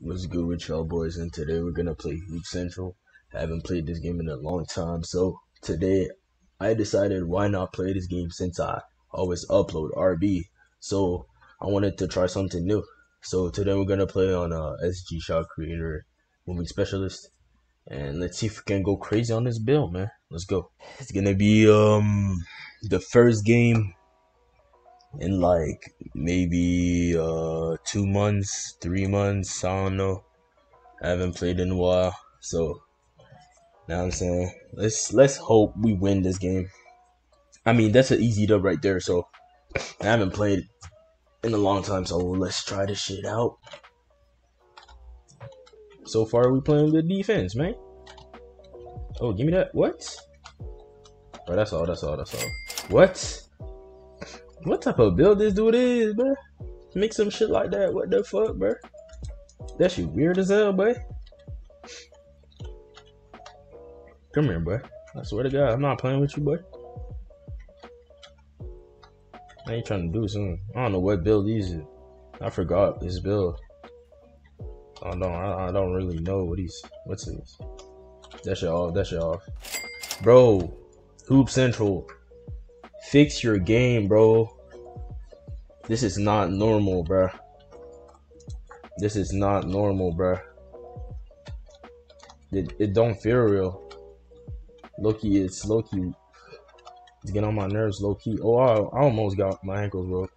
What's good with y'all boys? And today we're gonna play Hoop Central. I haven't played this game in a long time, so today I decided why not play this game since I always upload RB. So I wanted to try something new. So today we're gonna play on uh, SG Shot Creator Moving Specialist, and let's see if we can go crazy on this build, man. Let's go. It's gonna be um the first game in like maybe uh two months, three months. I don't know. I haven't played in a while, so now I'm saying let's let's hope we win this game. I mean that's an easy dub right there. So I haven't played in a long time, so let's try this shit out. So far we playing good defense, man. Oh, give me that. What? Oh, that's all. That's all. That's all. What? What type of build this dude is, bro? Make some shit like that. What the fuck, bro? That shit weird as hell, boy. Come here, boy. I swear to God, I'm not playing with you, boy. I ain't trying to do something. I don't know what build these is. I forgot this build. I don't. I, I don't really know what he's. What's this? That shit off. That shit off. Bro, Hoop Central. Fix your game, bro. This is not normal, bro. This is not normal, bro. It, it don't feel real. Loki, it's Loki. It's getting on my nerves, low key. Oh, I, I almost got my ankles broke.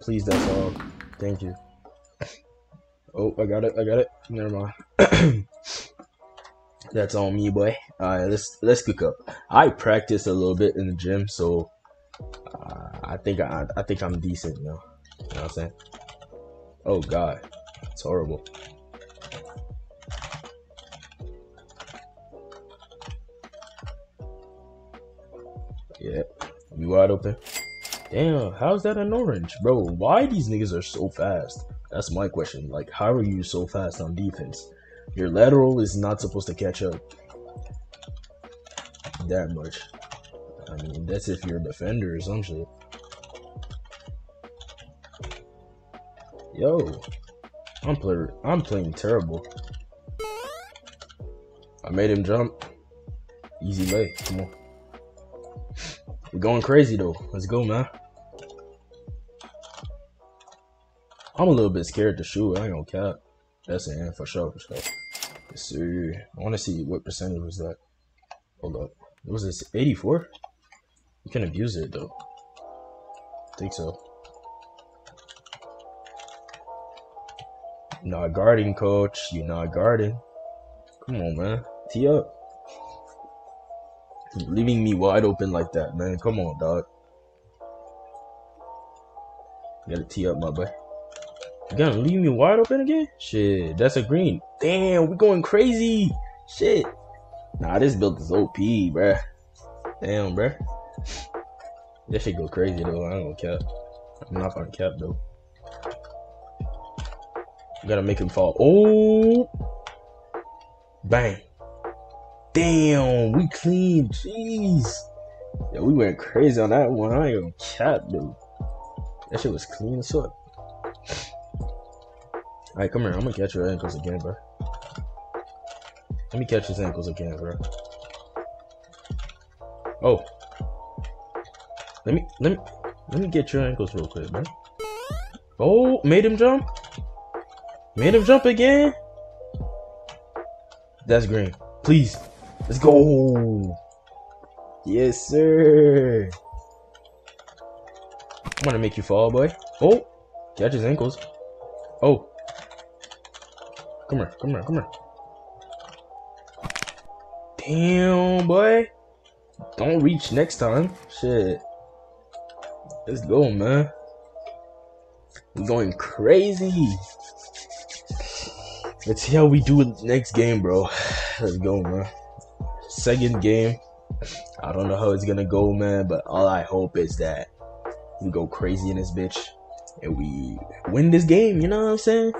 Please, that's all. Thank you. Oh, I got it. I got it. Never mind. That's on me, boy. All right, let's let's cook up. I practice a little bit in the gym, so uh, I think I I think I'm decent now. You know what I'm saying? Oh God, it's horrible. Yeah, you wide open. Damn, how's that an orange, bro? Why these niggas are so fast? That's my question. Like, how are you so fast on defense? Your lateral is not supposed to catch up that much. I mean, that's if you're a defender or some shit. Yo, I'm playing. I'm playing terrible. I made him jump. Easy lay. Come on. We're going crazy though. Let's go, man. I'm a little bit scared to shoot. I ain't gonna cap. That's an for sure, for sure. Sir. I want to see what percentage was that. Hold up. What was this 84? You can abuse it though. I think so. Not guarding, coach. You're not guarding. Come on, man. Tee up. leaving me wide open like that, man. Come on, dog. You gotta tee up, my boy. You gonna leave me wide open again? Shit, that's a green. Damn, we going crazy. Shit. Nah, this build is OP, bruh. Damn, bruh. That shit go crazy though. I don't cap. I'm not gonna cap though. You gotta make him fall. Oh, bang. Damn, we clean. Jeez. Yeah, we went crazy on that one. I ain't gonna cap, dude. That shit was clean as fuck. Alright, come here. I'm gonna catch your ankles again, bro. Let me catch his ankles again, bro. Oh. Let me let me let me get your ankles real quick, man. Oh, made him jump. Made him jump again. That's green. Please. Let's go. Oh. Yes, sir. I'm gonna make you fall, boy. Oh, catch his ankles. Oh, Come here, come here, come here. Damn, boy. Don't reach next time. Shit. Let's go, man. We're going crazy. Let's see how we do it next game, bro. Let's go, man. Second game. I don't know how it's gonna go, man, but all I hope is that we go crazy in this bitch and we win this game, you know what I'm saying?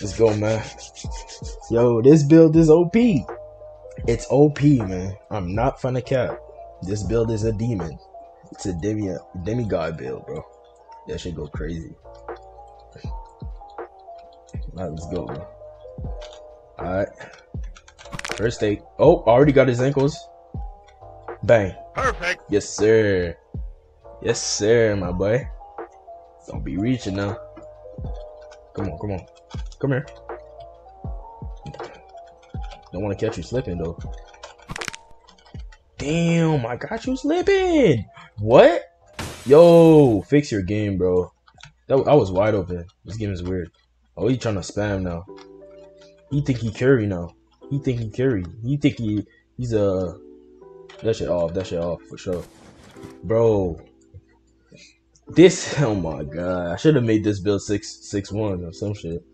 Let's go, man. Yo, this build is OP. It's OP, man. I'm not fun to cap. This build is a demon. It's a demi demigod build, bro. That should go crazy. Alright, let's go, bro. Alright. First take. Oh, already got his ankles. Bang. Perfect. Yes, sir. Yes, sir, my boy. Don't be reaching now. Come on, come on. Come here. Don't want to catch you slipping, though. Damn, I got you slipping. What? Yo, fix your game, bro. That I was wide open. This game is weird. Oh, he trying to spam now. He think he carry now. He think he carry. He think he he's a uh, that shit off. That shit off for sure, bro. This oh my god! I should have made this build six six one or some shit.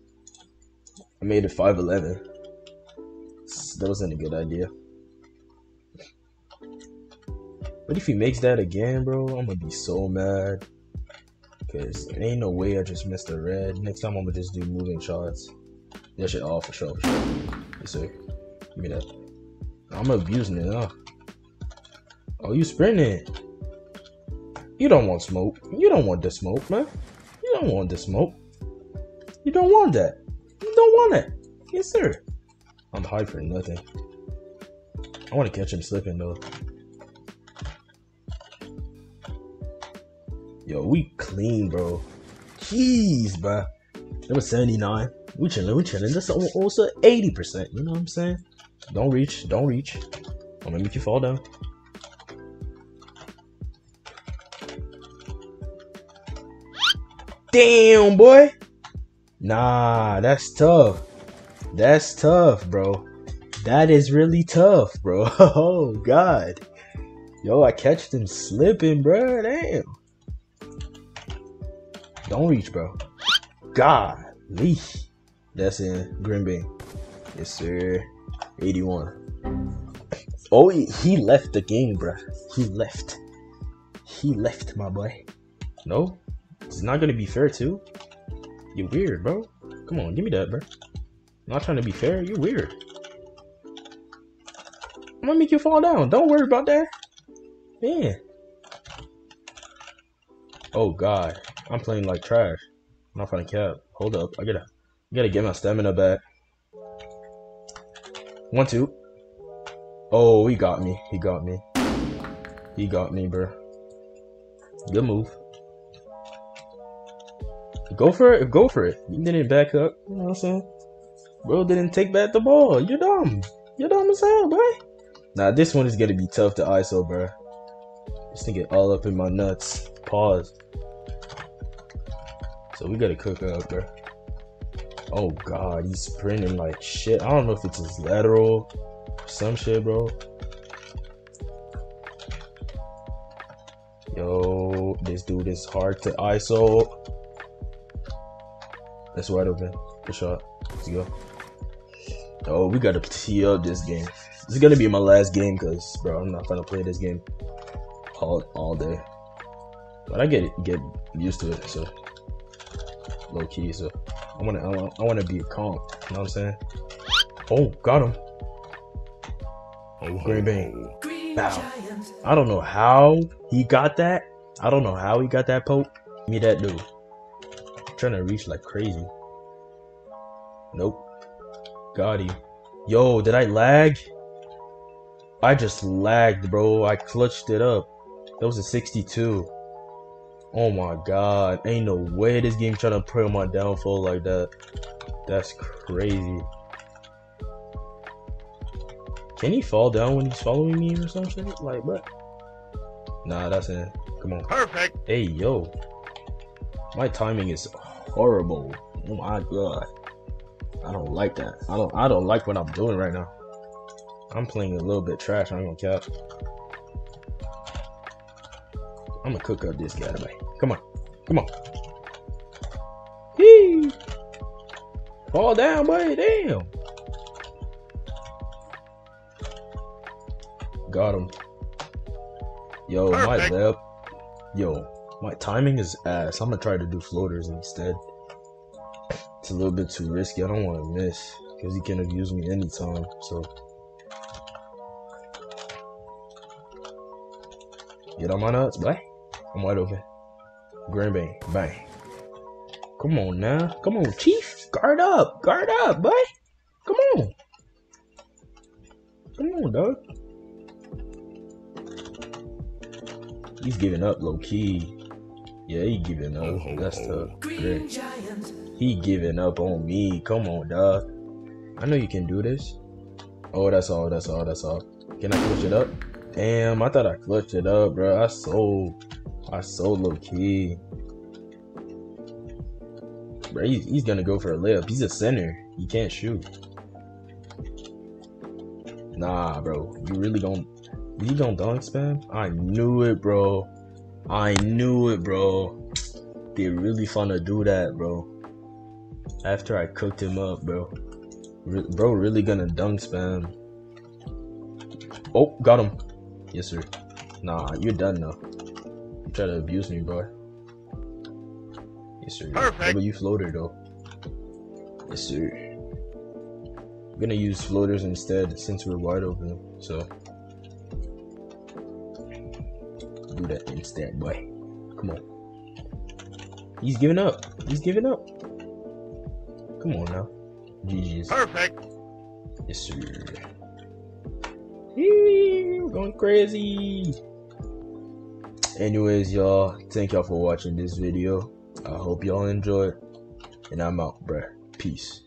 I made it five eleven. That wasn't a good idea. What if he makes that again, bro? I'm gonna be so mad. Cause it ain't no way I just missed a red. Next time I'm gonna just do moving shots. That shit off for sure. Yes, sir. Give me that. I'm abusing it, huh? Oh, you sprinting. You don't want smoke. You don't want the smoke, man. You don't want the smoke. You don't want that. You don't want it. Yes, sir. I'm high for nothing. I want to catch him slipping, though. Yo, we clean, bro. Jeez, bro. Number 79. We chilling, we chilling. That's also 80%. You know what I'm saying? Don't reach, don't reach. I'm gonna make you fall down. Damn, boy. Nah, that's tough. That's tough, bro. That is really tough, bro. Oh, God. Yo, I catch them slipping, bro. Damn. Don't reach, bro. God. That's in Green Bay. Yes, sir. 81. Oh, he left the game, bro. He left. He left, my boy. No? It's not gonna be fair too. You're weird, bro. Come on, give me that, bro. I'm not trying to be fair. You're weird. I'm gonna make you fall down. Don't worry about that. Man. Oh God, I'm playing like trash. I'm not gonna cap. Hold up, I gotta, I gotta get my stamina back. One, two. Oh, he got me. He got me. He got me, bro. Good move. Go for it. Go for it. You didn't back up. You know what I'm saying? Bro didn't take back the ball. You're dumb. You're dumb as hell, boy. Nah, this one is gonna be tough to ISO, bro. This thing get all up in my nuts. Pause. So we gotta cook up, bro. Oh god, he's sprinting like shit. I don't know if it's his lateral, some shit, bro. Yo, this dude is hard to ISO. That's wide open. Good shot. Let's go. Oh, we gotta tee up this game. This is gonna be my last game because, bro, I'm not gonna play this game all all day. But I get get used to it, so low key. So I wanna I wanna, I wanna be calm. You know what I'm saying? Oh, got him. Oh, Green Bay. Now, I don't know how he got that. I don't know how he got that poke. Give me that dude trying to reach like crazy. Nope. Got him. Yo, did I lag? I just lagged, bro. I clutched it up. That was a 62. Oh my god. Ain't no way this game trying to put on my downfall like that. That's crazy. Can he fall down when he's following me or something? Like, what? Nah, that's it. Come on. Perfect. Hey, yo. My timing is horrible. Oh my god. I don't like that. I don't I don't like what I'm doing right now. I'm playing a little bit trash, I'm gonna cap. I'm gonna cook up this guy, man. Come on. Come on. Hee! Fall down, boy. Damn. Got him. Yo, Perfect. my lip. Yo, my timing is uh, ass. I'm gonna try to do floaters instead. It's a little bit too risky. I don't want to miss because he can abuse me anytime. So, Get on my nuts, boy. I'm wide open. Green Bay. Bang. Come on now. Come on, Chief. Guard up. Guard up, boy. Come on. Come on, dog. He's giving up low key. Yeah, he giving up. That's tough. Great. He giving up on me. Come on, dog. I know you can do this. Oh, that's all. That's all. That's all. Can I clutch it up? Damn, I thought I clutched it up, bro. I sold. I so low key. Bro, he's, he's gonna go for a layup. He's a center. He can't shoot. Nah, bro. You really gonna, you gonna dunk spam? I knew it, bro. I knew it, bro. They really fun to do that, bro. After I cooked him up, bro. Re bro, really gonna dunk spam. Oh, got him. Yes, sir. Nah, you're done now. You try to abuse me, bro. Yes, sir. Perfect. W floater, though. Yes, sir. I'm gonna use floaters instead since we're wide open. So, do that instead, boy. Come on. He's giving up. He's giving up. Come on now. GG's. Perfect. Yes, sir. Eee, We're going crazy. Anyways, y'all, thank y'all for watching this video. I hope y'all enjoyed. And I'm out, bruh. Peace.